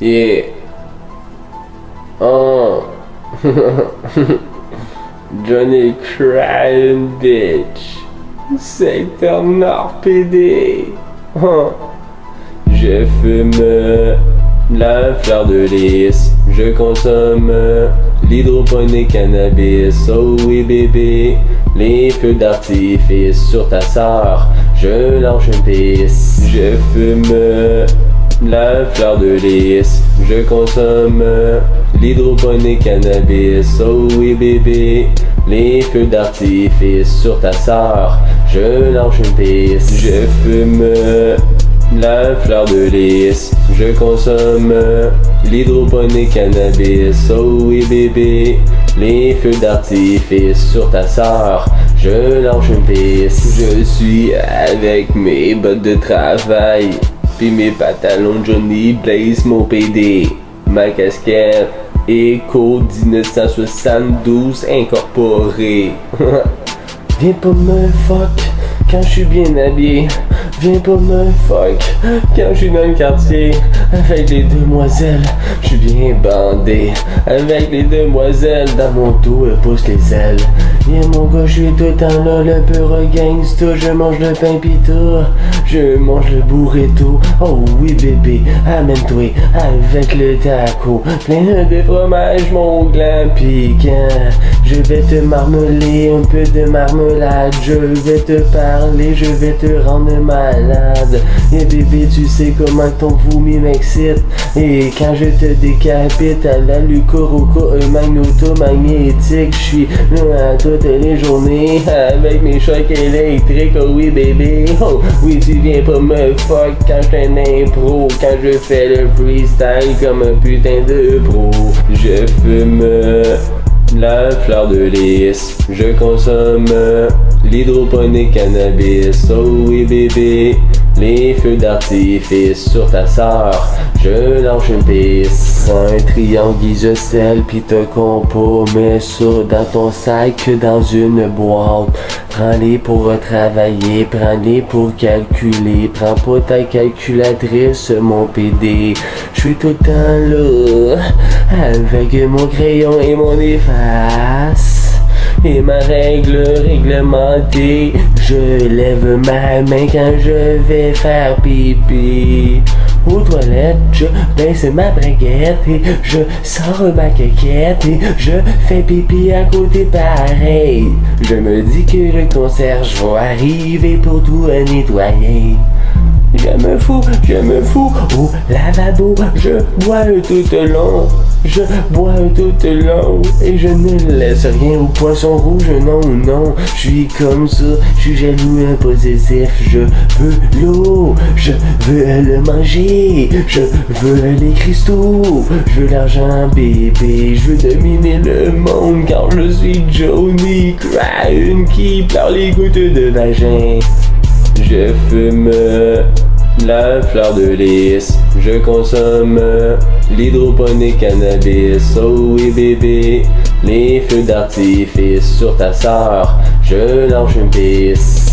Yeah. Oh. Johnny crying bitch. Secteur Nord PD. Oh. Je fume la fleur de lys. Je consomme l'hydroponique cannabis. Oh oui bébé, les feux d'artifice sur ta sœur. Je lâche une pisse. Je fume la fleur de lys, je consomme l'hydroponique cannabis. Oh oui bébé, les feux d'artifice sur ta sœur, je lâche une piste. Je fume la fleur de lys, je consomme l'hydroponique cannabis. Oh oui bébé, les feux d'artifice sur ta sœur, je lâche une piste. Je suis avec mes bottes de travail. Puis mes pantalons Johnny Blaze mon PD Ma casquette Echo 1972 incorporée Viens pas me fuck quand je suis bien habillé Viens pas me fuck. Quand je suis dans le quartier Avec les demoiselles, je suis bien bandé. Avec les demoiselles, dans mon dos, elles poussent les ailes. Viens mon gars, je suis tout le temps là, le peur gangsta. Je mange le pain pis tout, je mange le burrito. Oh oui bébé, amène-toi avec le taco. Plein de fromage, mon gland piquant. Je vais te marmeler un peu de marmelade. Je vais te parler, je vais te rendre Et bébé, tu sais comment ton vomi m'excite. Et quand je te décapite à la lucoroco magnétique Je suis là toutes les journées avec mes chocs électriques. Oh oui bébé, oh oui tu viens pas me fuck quand je un impro. Quand je fais le freestyle comme un putain de pro. Je fume la fleur de lys, je consomme l'hydroponique cannabis. Oh oui bébé, les feux d'artifice sur ta sœur, je lâche une pisse. Un triangle isocèle pis te compo, mets ça dans ton sac dans une boîte. Prends-les pour travailler, prends-les pour calculer. Prends pas ta calculatrice, mon PD. Je suis tout le temps là, avec mon crayon et mon efface. Et ma règle réglementée, je lève ma main quand je vais faire pipi. Aux toilettes, je baisse ma braguette et je sors ma caquette et je fais pipi à côté pareil. Je me dis que le concierge va arriver pour tout nettoyer. Je me fous, je me fous. Au lavabo, je bois tout long, je bois tout long. Et je ne laisse rien au poisson rouge, non, non, je suis comme ça, je suis jaloux et possessif, je veux l'eau, je veux le manger, je veux les cristaux, je veux l'argent bébé, je veux dominer le monde car je suis Johnny Crown qui pleure les gouttes de vagin. Je fume la fleur de lys, je consomme l'hydroponique cannabis. Oh oui bébé, les feux d'artifice sur ta sœur, je lâche une pisse.